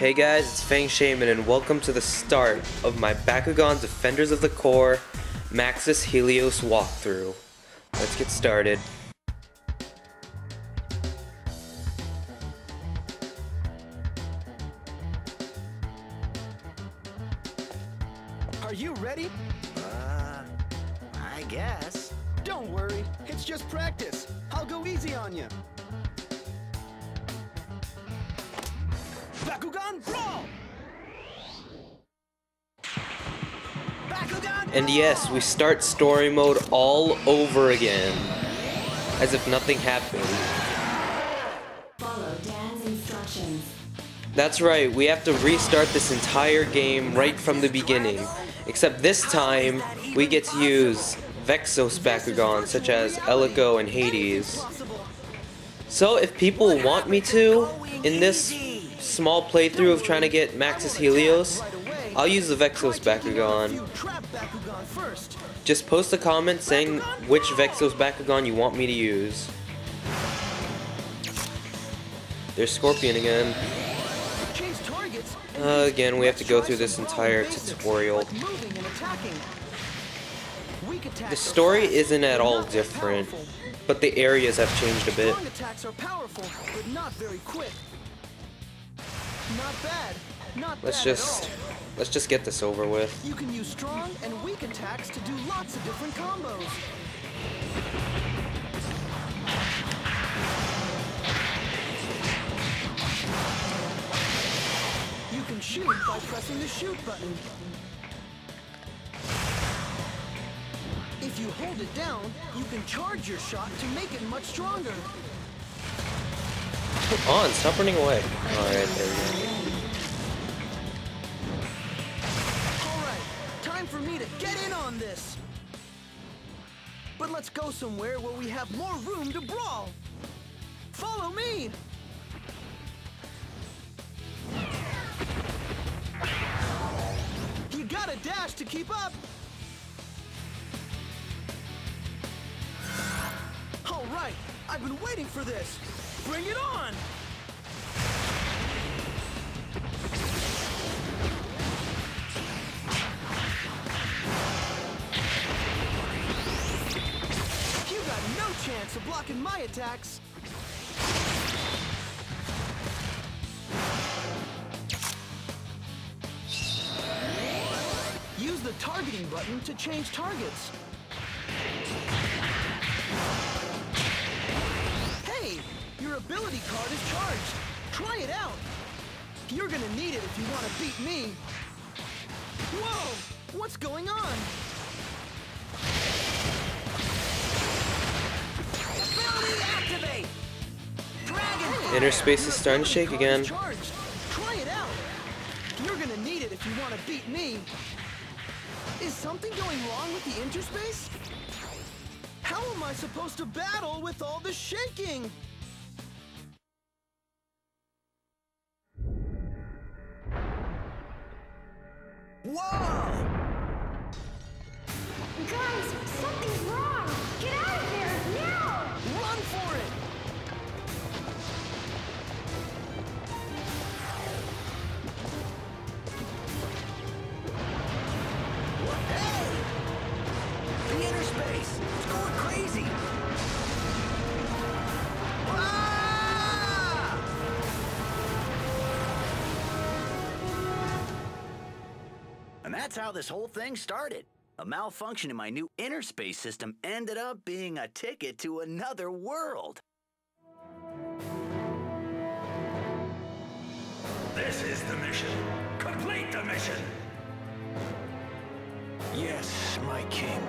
Hey guys, it's Fang Shaymin and welcome to the start of my Bakugan Defenders of the Core Maxus Helios walkthrough. Let's get started. Are you ready? Uh, I guess. Don't worry, it's just practice. I'll go easy on you. And yes, we start story mode all over again. As if nothing happened. Follow Dan's instructions. That's right, we have to restart this entire game right from the beginning. Except this time, we get to use Vexos Bakugan, such as Elico and Hades. So if people want me to, in this small playthrough of trying to get Maxus Helios, I'll use the Vexos Bakugan. Just post a comment saying which Vexos Bakugan you want me to use. There's Scorpion again. Uh, again, we have to go through this entire tutorial. The story isn't at all different, but the areas have changed a bit. Not bad. Not Let's just let's just get this over with. You can use strong and weak attacks to do lots of different combos. You can shoot by pressing the shoot button. If you hold it down, you can charge your shot to make it much stronger. Come on, stop running away. Alright, there we go. This. But let's go somewhere where we have more room to brawl. Follow me! You gotta dash to keep up! Alright, I've been waiting for this! Bring it on! Chance of blocking my attacks! Use the targeting button to change targets. Hey! Your ability card is charged! Try it out! You're gonna need it if you want to beat me! Whoa! What's going on? Interspace is starting to shake again. Try it out! You're gonna need it if you want to beat me! Is something going wrong with the interspace? How am I supposed to battle with all the shaking? That's how this whole thing started. A malfunction in my new interspace system ended up being a ticket to another world. This is the mission. Complete the mission. Yes, my king.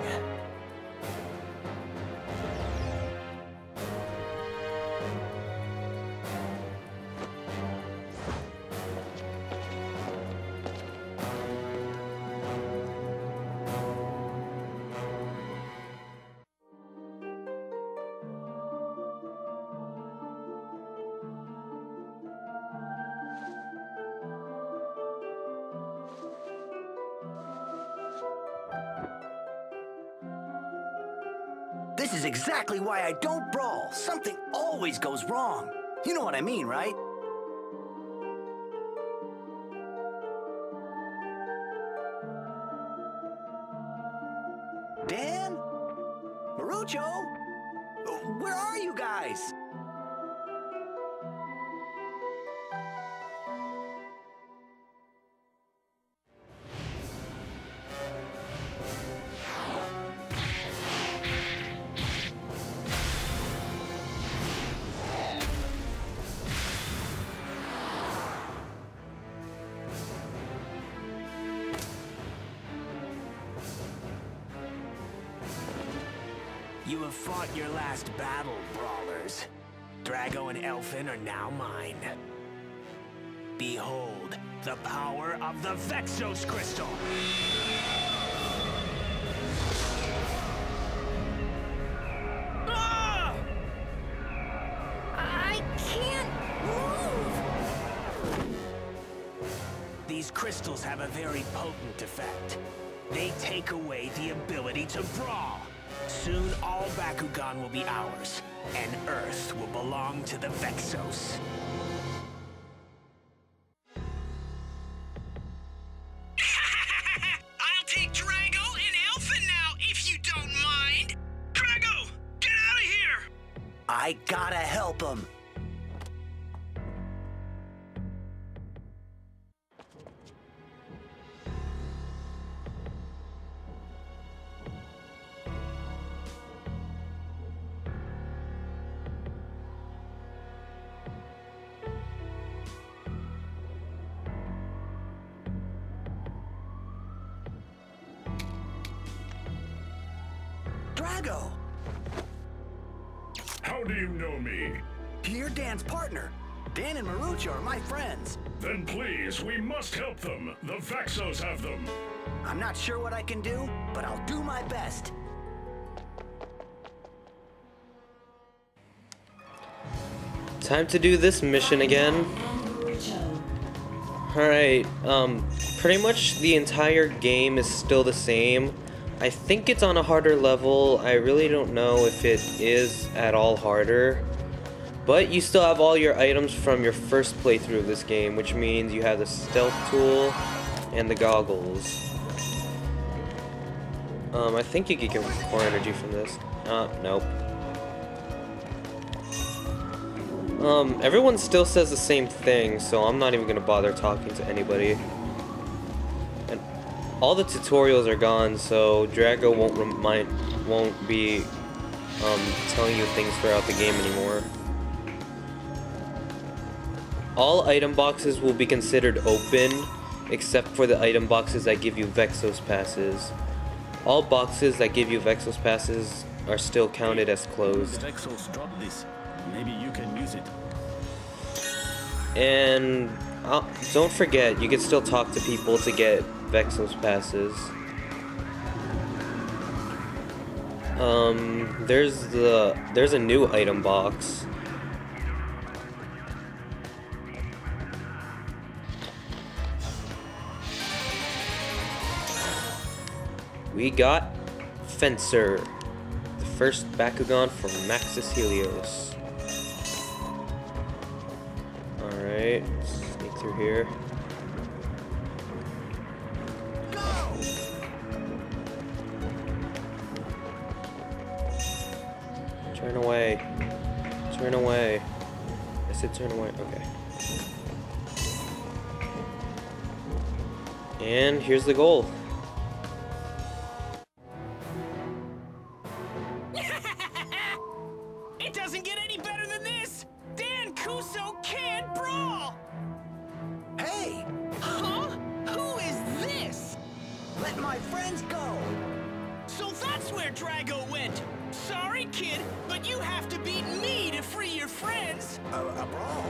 This is exactly why I don't brawl. Something always goes wrong. You know what I mean, right? Have fought your last battle, brawlers. Drago and Elfin are now mine. Behold, the power of the Vexos Crystal! Ah! I can't move. These crystals have a very potent effect. They take away the ability to brawl. Soon all Bakugan will be ours, and Earth will belong to the Vexos. I'll take Drago and Elfin now, if you don't mind. Drago, get out of here! I gotta help him. Drago, How do you know me? you're Dan's partner. Dan and Marucho are my friends. Then please, we must help them. The Vexos have them. I'm not sure what I can do, but I'll do my best. Time to do this mission again. Alright, um, pretty much the entire game is still the same. I think it's on a harder level. I really don't know if it is at all harder. But you still have all your items from your first playthrough of this game, which means you have the stealth tool and the goggles. Um, I think you can get core energy from this. Uh, nope. Um, everyone still says the same thing, so I'm not even gonna bother talking to anybody. All the tutorials are gone, so Drago won't remind, won't be um, telling you things throughout the game anymore. All item boxes will be considered open, except for the item boxes that give you Vexos passes. All boxes that give you Vexos passes are still counted as closed. Vexos dropped this. Maybe you can use it. And uh, don't forget, you can still talk to people to get Vexos passes. Um, there's the there's a new item box. We got Fencer, the first Bakugan from Maxus Helios. Alright, sneak through here. I said turn away. Okay. And here's the goal. It doesn't get any better than this! Dan Kuso can't brawl! Hey, Huh? Who is this? let my friends go. So that's where Drago went! Sorry, kid, but you have to friends! A, a brawl?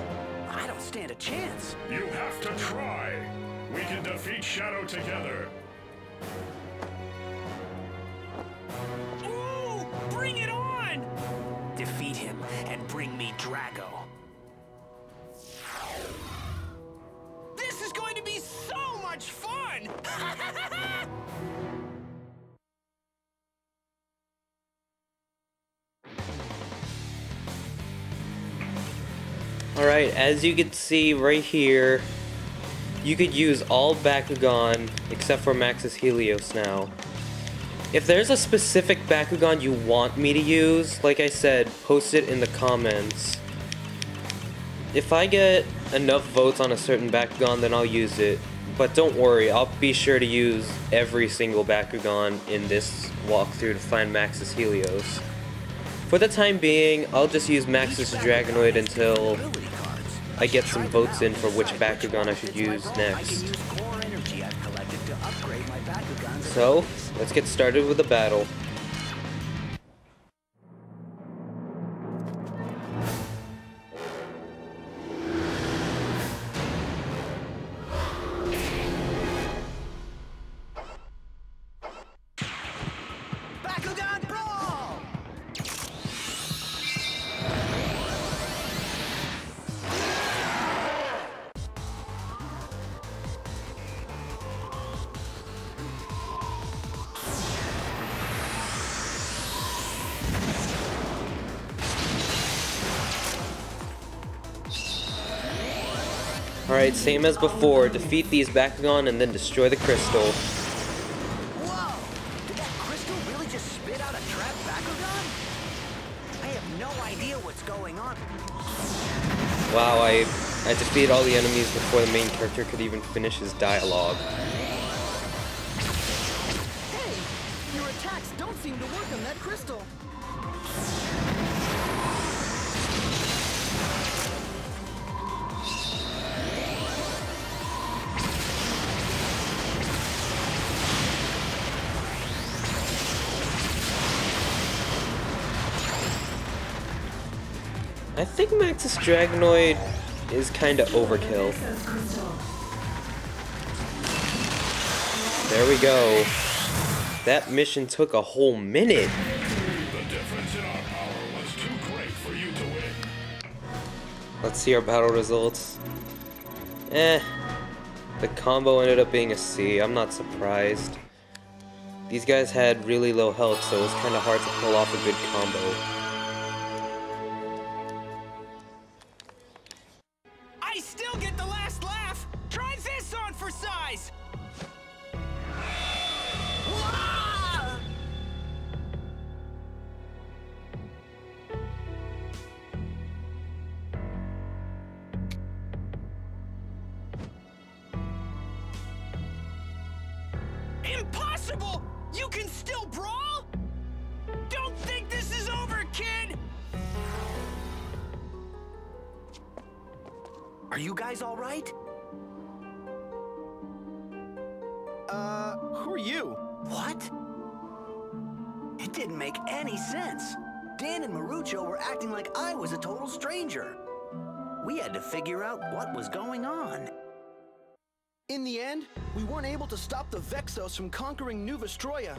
I don't stand a chance. You have to try. We can defeat Shadow together. Ooh! Bring it on! Defeat him and bring me Drago. This is going to be so much fun! Alright, as you can see right here, you could use all Bakugan except for Maxus Helios now. If there's a specific Bakugan you want me to use, like I said, post it in the comments. If I get enough votes on a certain Bakugan, then I'll use it. But don't worry, I'll be sure to use every single Bakugan in this walkthrough to find Maxus Helios. For the time being, I'll just use Maxus Dragonoid until. I get some votes in for which Bakugan I should use like, I can next. use core energy I've collected to upgrade my Bakugan's So, let's get started with the battle. Alright, same as before, defeat these Bakugan and then destroy the crystal. Whoa! Did that crystal really just spit out a trapped Bakugan? I have no idea what's going on. Wow, I, I defeated all the enemies before the main character could even finish his dialogue. Hey, your attacks don't seem to work on that crystal. I think Maxus Dragonoid is kinda overkill. There we go. That mission took a whole minute. Let's see our battle results. Eh. The combo ended up being a C. I'm not surprised. These guys had really low health, so it was kinda hard to pull off a good combo. You can still brawl? Don't think this is over, kid! Are you guys all right? Uh, who are you? What? It didn't make any sense. Dan and Marucho were acting like I was a total stranger. We had to figure out what was going on. In the end, we weren't able to stop the Vexos from conquering New Vestroia.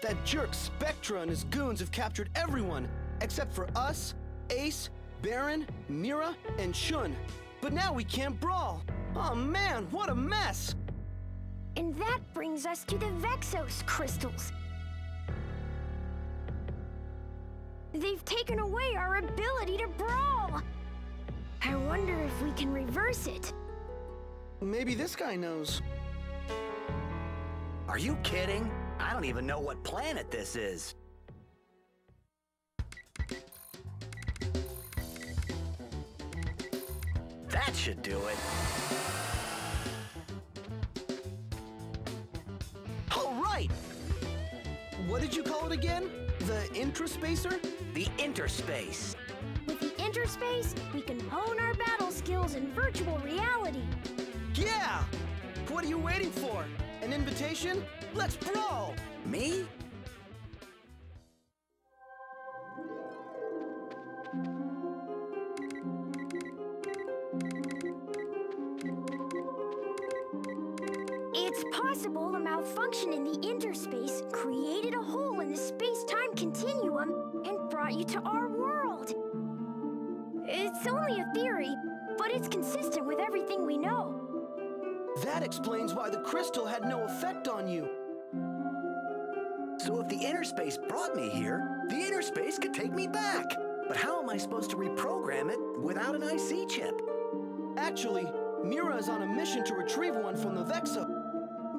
That jerk Spectra and his goons have captured everyone, except for us, Ace, Baron, Mira, and Shun. But now we can't brawl. Oh man, what a mess! And that brings us to the Vexos crystals. They've taken away our ability to brawl. I wonder if we can reverse it. Maybe this guy knows. Are you kidding? I don't even know what planet this is. That should do it. All right! What did you call it again? The intraspacer? The interspace. With the interspace, we can hone our battle skills in virtual reality. Yeah! What are you waiting for? An invitation? Let's brawl! Me? It's possible a malfunction in the interspace created a hole in the space-time continuum and brought you to our world. It's only a theory, but it's consistent with everything we know. That explains why the crystal had no effect on you. So if the interspace brought me here, the interspace could take me back. But how am I supposed to reprogram it without an IC chip? Actually, Mira is on a mission to retrieve one from the Vexo.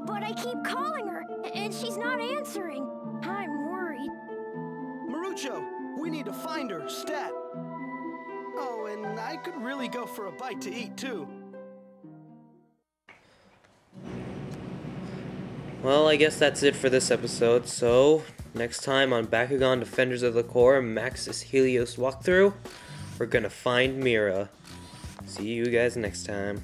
But I keep calling her, and she's not answering. I'm worried. Marucho, we need to find her, stat. Oh, and I could really go for a bite to eat, too. Well, I guess that's it for this episode. So, next time on Bakugan Defenders of the Core Maxus Helios walkthrough, we're gonna find Mira. See you guys next time.